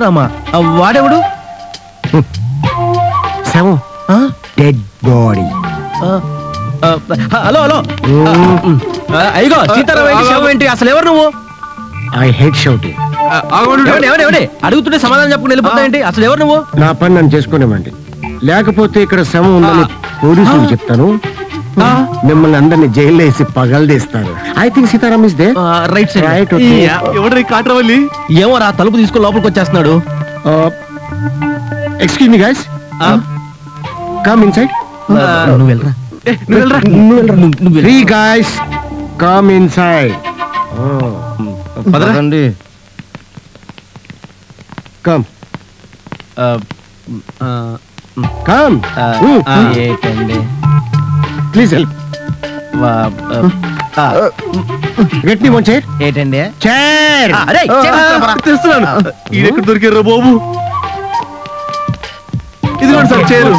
ఆ, వాడెవడు? శవం ఆ? Dead body. ఆ, ఆ, హలో హలో. ఆ, సీతారామ ఏంటి శవం ఏంటి? అసలు ఎవరు నువ్వు? I had shouting. ఎవడు ఎవడు ఎవడే? అడుగుతుంటే సమాధానం చెప్పుకుని వెళ్ళిపోతావేంటి అసలు ఎవరు నువ్వు? నా పని నన్ను చేసుకునేవ్వండి. లేకపోతే ఇక్కడ శవం ఉందని పోలీసులకు చెప్తాను. మిమ్మల్ని అందరినీ జైల్లో వేసి పగలదీస్తారు I think Sitaram is there ఆ, రైట్ సైడ్ రైట్ ఓకే ఎవడ్రీ కాట్రవల్లి ఏమో రా తలుపు తీసుకుని లోపలికి వచ్చేస్తున్నాడు. Excuse me guys come inside ఆ, నువ్వు వెళ్ళరా. నువ్వు వెళ్ళరా? నువ్వు వెళ్ళరా నువ్వు- వెళ్ళరా. గైస్ కమ్ ఇన్సైడ్ పదండి. కమ్ ఆ, ఆ, కమ్ ఆ, ఆ, ఏంటండి? Please help. Get me one chair. ఏంటండి? చైర్. అరే. తెస్తున్నాను. ఈడెక్కడ దొరికారా బాబు? ఇదిగోండి సార్ చేరు.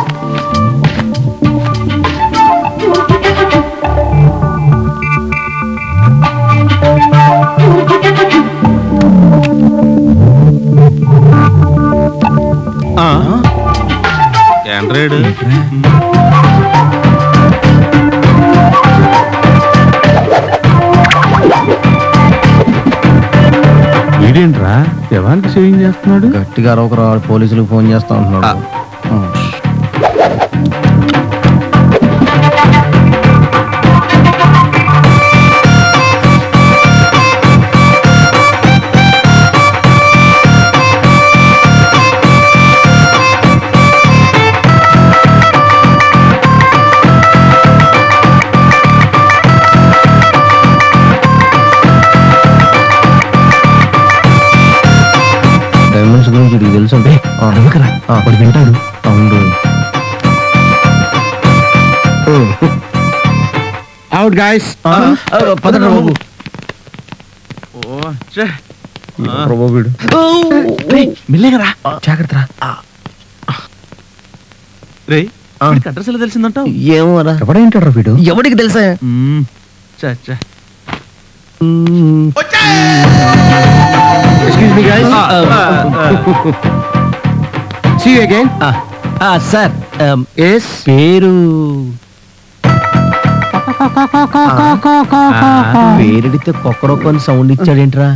గట్టిగా ఒకరు పోలీసులకు ఫోన్ చేస్తా ఉంటున్నాడు. వాడు వింటాడు. అవును. అవుట్ గైస్ పదరా బాబు. వీడు? మిల్లేగరా జాగ్రత్త రే. అడ్రస్ ఎలా తెలిసిందంటావు? ఏమోరా ఎవడేంటాడు వీడు? ఎవడికి తెలుసా? చా చా excuse me guys see again sir yes పేరు పేరెడితే కొక్కరొక్క సౌండ్ ఇచ్చాడేంట్రా?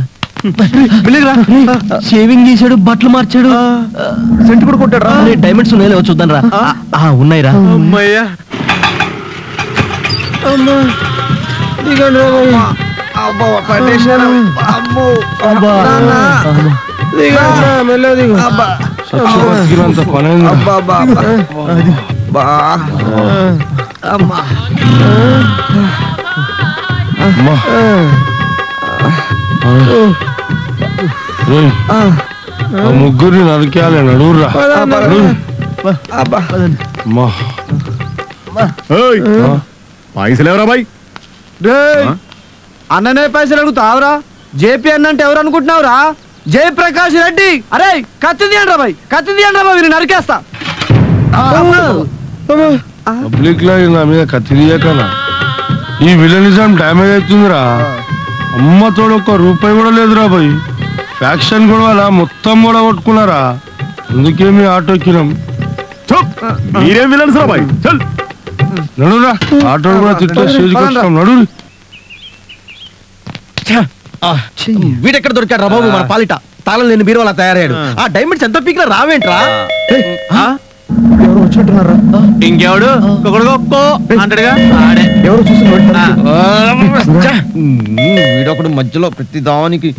షేవింగ్ చేశాడు బట్టలు మార్చాడు. సెంట్ కూడా కొట్టాడు డైమండ్స్ ఉన్నాయో చూద్దాం రా ఆ, ఉన్నాయిరా. అమ్మయ్యా. అబ్బా. ముగ్గురిని నరికేయాలి నడువురా పైసలు ఎవరా బాయ్ అన్ననే పైసలు అడుగుతావురా? జేపీ అన్నంటే ఎవరు అనుకుంటున్నావురా? జయప్రకాష్ రెడ్డి! అరే కత్తి తీయండి రా బాయ్ కత్తి తీయండి రా బాయ్ వీరిని నరికేస్తా. పబ్లిక్లో నా మీద కత్తి తీయకనా? ఈ విలనిజం డ్యామేజ్ అవుతుందిరా. అమ్మ తోడు ఒక్క రూపాయి కూడా లేదురా బాయ్. ఫ్యాక్షన్ కూడా మొత్తం కూడా కొట్టుకున్నారా? అందుకే మీ ఆటో ఎక్కినాం. మీరేం విలన్స్ రా బాయ్. చల్. నడురా ఆటో కూడా తిట్టే స్టేజ్కి నడు వీడెక్కడ దొరికాడు రా బాబు మన పాలిట? తాళం లేని బీరువాలా తయారయ్యాడు. ఆ. డైమండ్స్ ఎంత పీకినా రావేంట్రా? ఇంకెవడు? ఆడే. ఎవరు చూసిన వీడొకడు మధ్యలో ప్రతి దానికి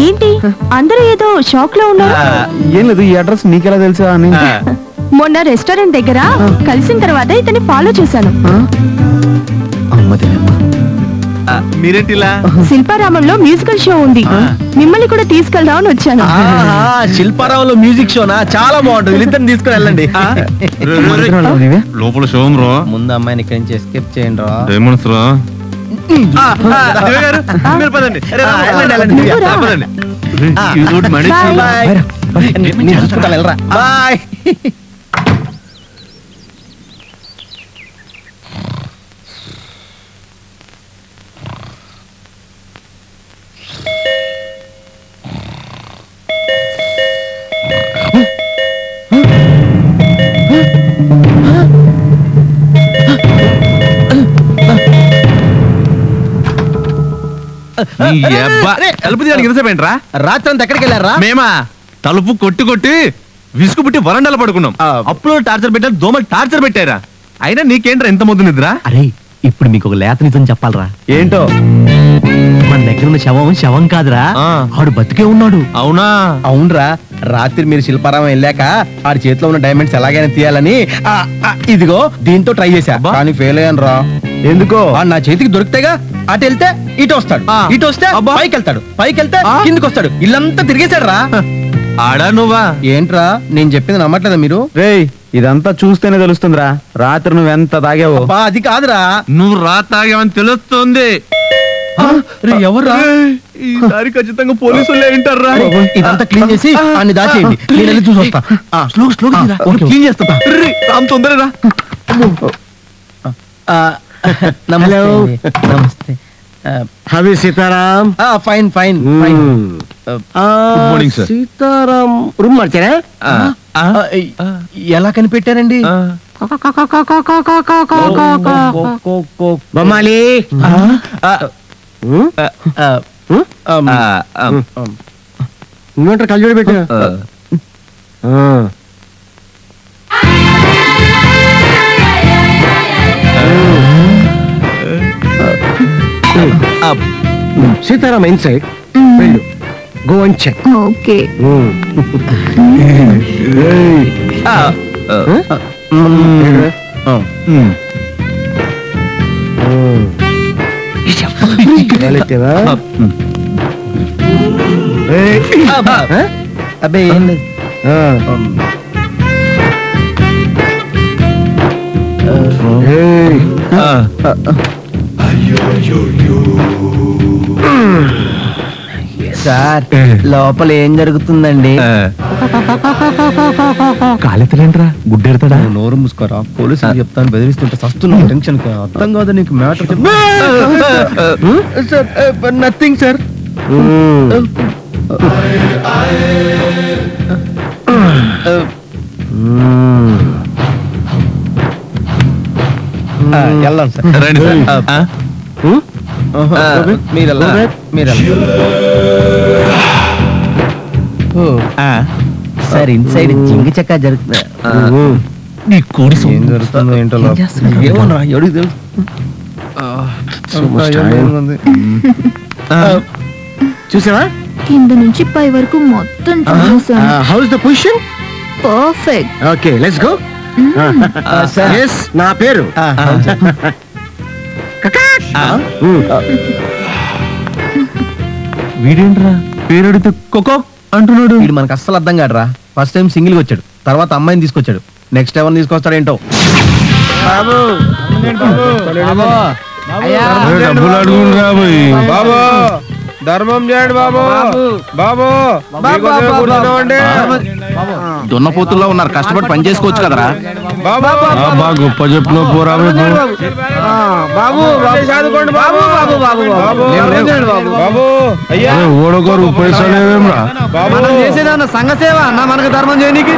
ఏంటి? అందరూ ఏదో షాక్లో ఉన్నారు ఏం లేదు ఈ అడ్రస్ నీకెలా తెలుసా అని. మొన్న రెస్టారెంట్ దగ్గర కలిసిన తర్వాత ఇతన్ని ఫాలో చేశాను. శిల్పారామంలో మ్యూజికల్ షో ఉంది. మిమ్మల్ని కూడా తీసుకెళ్దామని వచ్చాను. శిల్పారావులో మ్యూజిక్ షోనా చాలా బాగుంటుంది. వీళ్ళిద్దరిని తీసుకుని వెళ్ళండి. లోపల శవం రా ముందు అమ్మాయిని ఇక్కడి నుంచి ఎస్కేప్ చేయండి రా డైమండ్స్ రా మీరు పదండి. పదండి. బాయ్ తలుపు తీయడానికి ఎంతసేపు ఏంట్రా? రాత్రి అంతా ఎక్కడికి వెళ్ళారా? మేమా? తలుపు కొట్టి కొట్టి విసుగు పుట్టి వరండాలో పడుకున్నాం. అప్పుడు టార్చర్ పెట్టారు దోమలు టార్చర్ పెట్టారా? అయినా నీకేంట్రా ఎంత ముద్దు నిద్ర? అరే ఇప్పుడు మీకు ఒక లేత నిజం చెప్పాలరా. ఏంటో? మన దగ్గర ఉన్న శవం శవం కాదురా. ఆ. ఆడు బతికే ఉన్నాడు. అవునా? అవునరా. రాత్రి మీరు శిల్పారామం వెళ్ళాక ఆడి చేతిలో ఉన్న డైమండ్స్ ఎలాగైనా తీయాలని ఆ, ఆ, ఇదిగో దీంతో ట్రై చేశా. అబ్బా. కానీ ఫెయిల్ అయ్యాను రా ఎందుకో? ఆ, నా చేతికి దొరికితేగా అటు వెళ్తే ఇటు వస్తాడు. ఆ. ఇటు వస్తే అబ్బా. పైకి వెళ్తాడు. పైకి వెళ్తే ఆ. కిందికి వస్తాడు. ఇల్లంతా తిరిగేశాడు రా ఆడా నువ్వా? ఏంట్రా? నేను చెప్పింది నమ్మట్లేదా మీరు? రేయ్ ఇదంతా చూస్తేనే తెలుస్తుందిరా. రాత్రి నువ్వు ఎంత తాగావో? అబ్బా, అది కాదురా. నువ్వు రా తాగావని తెలుస్తుంది. ఎవర్రా? ఈసారి ఖచ్చితంగా పోలీసులు ఇదంతా క్లీన్ చేసి అన్ని దాచేయండి. నేను వెళ్ళి చూసి వస్తా. ఆ, స్లో స్లో క్లీన్ చేస్తా. రామ్ తొందరరా ఆ, నమస్తే Hello. నమస్తే. హవి Sitaram. Fine fine fine. Good morning, sir. Sitaram room మార్చారా ఎలా కనిపెట్టారండి బొమ్మాలి ఉమ్, ఇంకోంటారు కళ్ళజోడు పెట్టు ఆ. సీతారాం ఇన్సైడ్ వెళ్ళు గో అండ్ చెక్ ఓకే అబ్బే ఏం లేదు సార్ లోపల ఏం జరుగుతుందండి? కాలెత్తలేంట్రా? గుడ్డెడతాడా? నోరు మూసుకోరా? పోలీసులు చెప్తాను బెదిరిస్తుంటే సస్తున్నావు టెన్షన్ అర్థం కాదు నీకు మ్యాటర్ సార్ నథింగ్ సార్. వెళ్ళాం సార్. రండి సార్? మీరు మీరు? సార్ ఇన్సైడ్ జింగి చెక్క జరుగుతుంది. నీ కోడి ఏం. జరుగుతుందో ఏంటో ఏం లోపల. చేస్తున్నాడు? ఏమోనరా, ఎవడికి తెలుసు. చూసావా? కింద నుంచి పై వరకు మొత్తం చూసాను. How's the position perfect okay let's go నా పేరు. వీడేంట్రా? పేరు అడిగితే కొకో అంటున్నాడు. వీడు మనకు అస్సలు అర్థం కాదురా. ఫస్ట్ టైం సింగిల్గా వచ్చాడు. తర్వాత అమ్మాయిని తీసుకొచ్చాడు. నెక్స్ట్ ఎవరిని తీసుకొస్తాడేంటో పోయి బాబు. ధర్మం చేయండి బాబు. బాబు. దున్నపోతుల్లో ఉన్నారు. కష్టపడి పని చేసుకోవచ్చు కదరా? బాబు. బాబా గొప్ప చెప్పిన పోరా బాబు బాబు. చదువుకోండి బాబు బాబు బాబు. బాబు అయ్యా. అరే ఓడొకరు పైసలేవేమ్రా బాబు. మనం చేసేదన్న సంఘ సేవ అన్న మనకు ధర్మం చేయనీకి.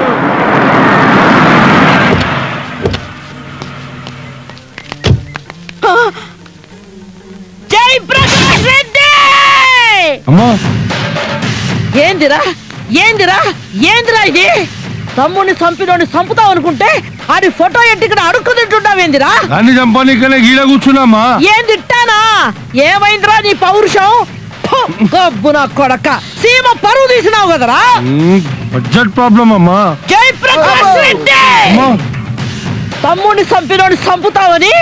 అమ్మా. ఏందిరా? ఏందిరా? ఏందిరా ఇది? తమ్ముడిని చంపినోడిని చంపుతావు అనుకుంటే ఆడి ఫోటో ఎట్టి ఇక్కడ అడుక్కు తింటున్నావేందిరా? దాన్ని చంపానికనే గీడ కూర్చున్నామా? ఏం తిట్టానా? ఏమైందిరా నీ పౌరుషం? ఫు, గబ్బు నా కొడక. సీమ పరువు తీసినావు కదరా? బడ్జెట్ ప్రాబ్లం అమ్మా. జై ప్రకాష్ రెడ్డి! అమ్మా. తమ్ముడిని చంపినోడిని చంపుతావని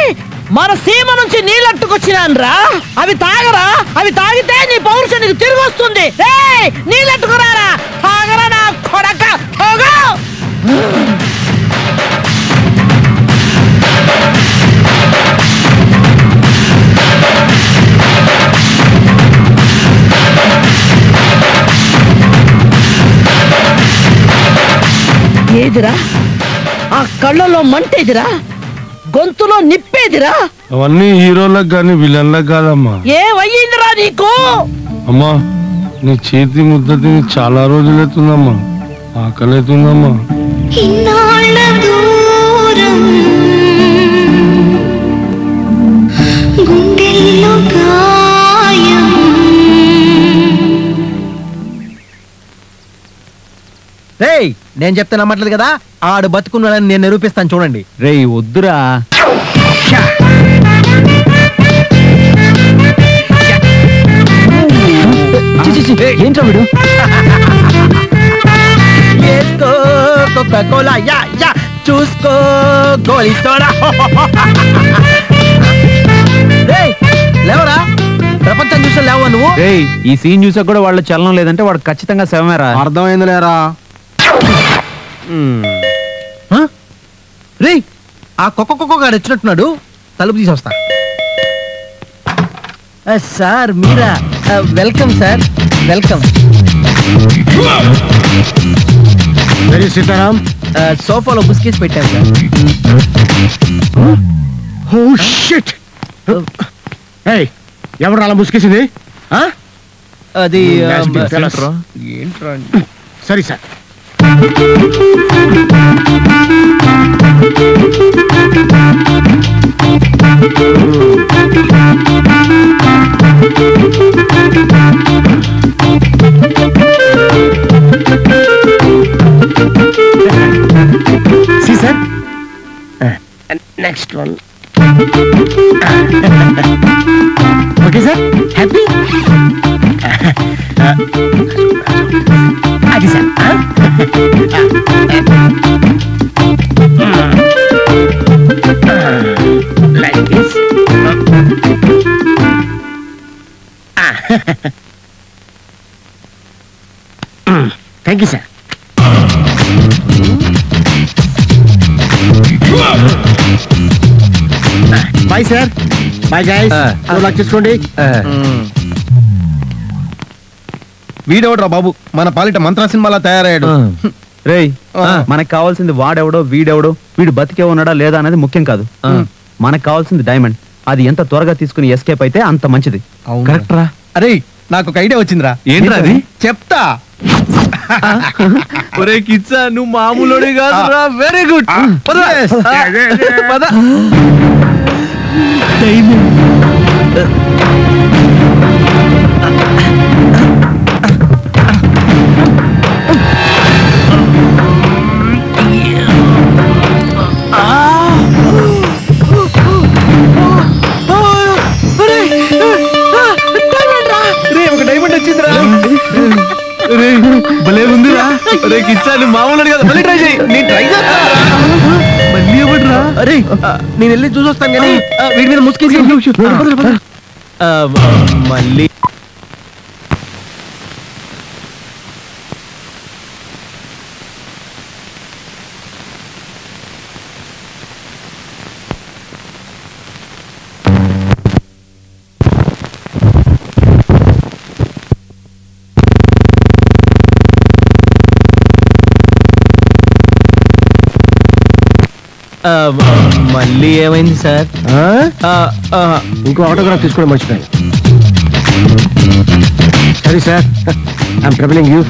మన సీమ నుంచి నీళ్ళట్టుకొచ్చినాన్రా. అవి తాగరా? అవి తాగితే నీ పౌరుషం నీకు తిరిగి వస్తుంది. నీళ్ళట్టుకురారా? తాగరా నా కొడక? ఏదిరా? ఆ కళ్ళలో మంటేదిరా? గొంతులో నిప్పేదిరా? అవన్నీ హీరోలకు కానీ విలన్లకు కాదమ్మా. ఏమయ్యిందిరా నీకు? అమ్మా నీ చేతి ముద్ద తిని చాలా రోజులైతుందమ్మా. ఆకలి అవుతుందమ్మా రేయ్ నేను చెప్తే నమ్మట్లేదు కదా? ఆడు బతుకున్నాడని నేను నిరూపిస్తాను చూడండి. రే వద్దురా. ఏంట్రా వీడు? కోలా యా యా చూసుకో గోలి సోడా. రేయ్ లేవరా? ప్రపంచం చూసా లేవా నువ్వు? రే ఈ సీన్ చూసాక కూడా వాళ్ళ చలనం లేదంటే వాడు ఖచ్చితంగా శవమేరా. అర్థమైంది లేరా ఆ? రేయ్ ఆ కుక్క కుక్క గాడు వచ్చినట్టున్నాడు. తలుపు తీసి వస్తా సార్ మీరా? Welcome sir. Welcome. Very Sitaram. సోఫాలో బుస్కేసి పెట్టాను సార్. ఓ షిట్ ఏయ్ ఎవరు అలా ముసుకేసింది? ఆ? అది. ఏంట్రా? సరే sir. See, sir? And next one. okay, sir? Happy? అది sir like this. Thank you sir. Bye sir. Bye Ah. లక్ చేసుకోండి వీడెవడ్రా బాబు? మన పాలిట మంత్ర సినిమాలా తయారయ్యాడు. రేయ్. మనకు కావాల్సింది వాడెవడో వీడెవడో వీడు బతికే ఉన్నాడా లేదా అనేది ముఖ్యం కాదు. మనకు కావాల్సింది డైమండ్. అది ఎంత త్వరగా తీసుకుని ఎస్కేప్ అయితే అంత మంచిది. కరెక్ట్ రా. అరే నాకు ఒక ఐడియా వచ్చిందిరా. ఏంట్రా అది? చెప్తా. ఒరే కిచ్చా నువ్వు మామూలుడే కాదురా, వెరీ గుడ్ ఒక నువ్వు మామూలుడు కదా. మళ్ళీ ట్రై చేయి. నేను ట్రై చేస్తా. మళ్ళీ ఎవడ్రా అరే నేను వెళ్ళి చూసొస్తాను కానీ వీడి మీద ముసుకేసి మళ్ళీ మళ్ళీ ఏమైంది సార్? ఇంకో ఆటోగ్రాఫ్ తీసుకోవడం మర్చిపోయాను. సరే sir I'm troubling you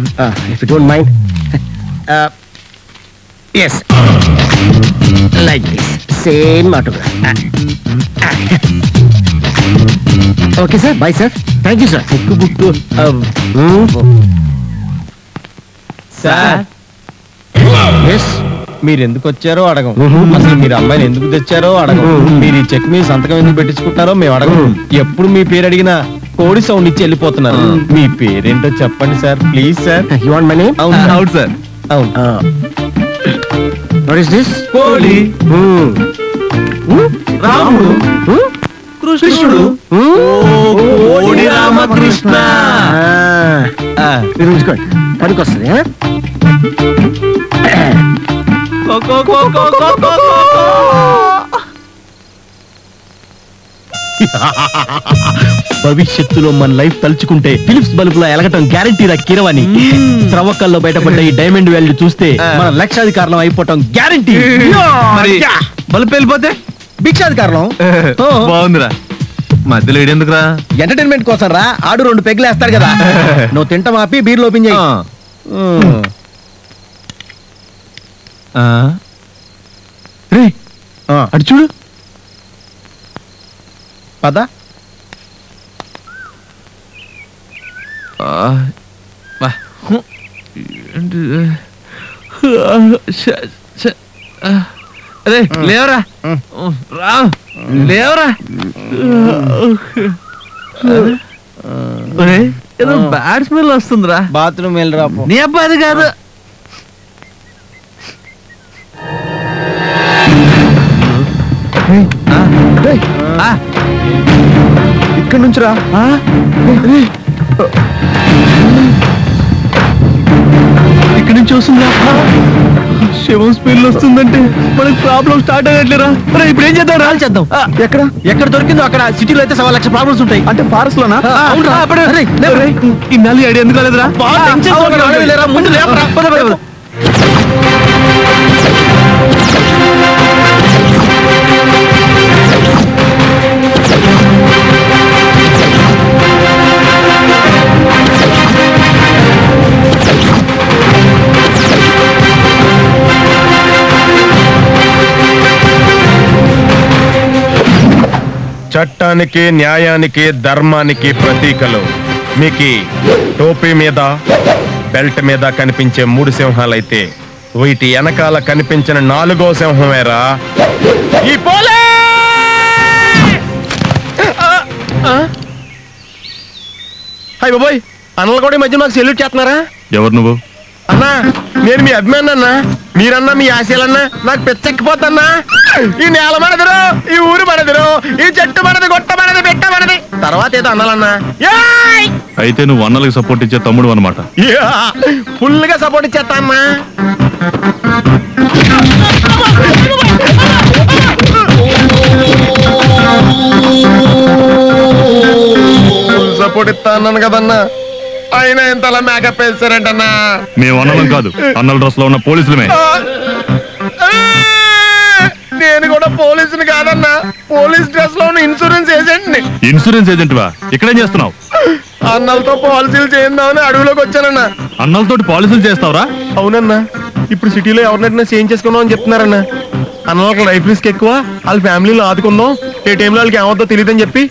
if don't mind yes like this same autograph okay sir bye sir thank you sir book book sir yes మీరు ఎందుకు వచ్చారో అడగం. అసలు మీరు అమ్మాయిని ఎందుకు తెచ్చారో అడగం. మీరు ఈ చెక్ మీ సంతకం ఎందుకు పెట్టించుకుంటున్నారో మేము అడగం. ఎప్పుడు మీ పేరు అడిగినా కోడి సౌండ్ ఇచ్చి వెళ్ళిపోతున్నారు. మీ పేరేంటో చెప్పండి sir please sir. You want my name అవును అవును సార్. అవును. వాట్ ఇస్ దిస్ కోడి. రాముడు. కృష్ణుడు. కోడి రామకృష్ణ. ఆ, భవిష్యత్తులో మన లైఫ్ తలుచుకుంటే ఫిలిప్స్ బల్బులో ఎలగటం గ్యారంటీ రా కిరవని త్రవ్వకల్లో బయటపడ్డ ఈ డైమండ్ వాల్యూ చూస్తే మన లక్షాధికారులం అయిపోవటం గ్యారంటీ బల్బ్ వెళ్ళిపోతే భిక్షాధికారులం. ఓ. బాగుందిరా. మధ్యలో ఏడెందుకురా ఎంటర్టైన్మెంట్ కోసం రా ఆడు రెండు పెగ్గులు వేస్తాడు కదా. నువ్వు తింటాం ఆపి బీర్లు ఓపెన్ చేయి. రే అటు చూడు. పద? అరే లేవరా. రా. లేవరా. ఏదో బ్యాడ్ స్మెల్ వస్తుందిరా. బాత్రూమ్ వెళ్ళరా. నీ అబ్బాయి కాదు. ఇక్కడి నుంచి రా. ఆ, ఇక్కడి నుంచి వస్తుందా? శివం స్పెల్ వస్తుందంటే మనకి ప్రాబ్లం స్టార్ట్ అయినట్లేరా మరి ఇప్పుడు ఏం చేద్దాం? రాలు చేద్దాం. ఎక్కడ? ఎక్కడ దొరికిందో అక్కడ సిటీలో అయితే సవా లక్ష ప్రాబ్లమ్స్ ఉంటాయి. అంటే ఫారెస్ట్ లోనా ఇన్నాళ్ళు ఐడియా ఎందుకు లేరా, ముందు లేపరా. చట్టానికి న్యాయానికి ధర్మానికి ప్రతీకలు. మీకు టోపీ మీద బెల్ట్ మీద కనిపించే మూడు సింహాలైతే వీటి వెనకాల కనిపించిన నాలుగో సింహమేరా? ఈ పోలే! హాయ్ బాబోయ్ అన్నలు కూడా ఈ మధ్య మాకు సెల్యూట్ చేస్తున్నారా? ఎవరు నువ్వు? అన్నా నేను మీ అభిమాని అన్నా. మీరన్నా మీ ఆశయాలన్నా నాకు పెచ్చెక్కిపోతన్నా? ఈ నేల మనదిరు ఈ ఊరు మనదిరు ఈ చెట్టు మనది గొట్ట మనది పెట్ట మనది. తర్వాత ఏదో అన్నాలన్నా! అయితే నువ్వు అన్నలకు సపోర్ట్ ఇచ్చే తమ్ముడు అనమాట! ఫుల్గా సపోర్ట్ ఇచ్చేస్తా అన్నా ఫుల్ సపోర్ట్ ఇస్తా అన్నాను కదన్నా. అయినా ఇంతలా మేకప్ వేస్తారంటన్నా? మేము అన్నలం కాదు అన్నల డ్రెస్లో ఉన్న పోలీసులమే. నేను కూడా పోలీసుని కాదన్నా. పోలీస్ డ్రెస్లో ఉన్న ఇన్సూరెన్స్ ఏజెంట్ని. ఇన్సూరెన్స్ ఏజెంట్ వా? ఇక్కడేం చేస్తున్నావు? అన్నలతో పాలసీలు చేయిందామని అడవిలోకి వచ్చానన్నా. అన్నలతోటి పాలసీలు చేస్తావురా? అవునన్నా ఇప్పుడు సిటీలో ఎవరినైనా చేంజ్ చేసుకుందాం అని చెప్తున్నారన్నా. అన్నలకు లైఫ్ రిస్క్ ఎక్కువ వాళ్ళ ఫ్యామిలీలో ఆదుకుందాం. ఏ టైంలో వాళ్ళకి ఏమవుతుందో తెలియదని చెప్పి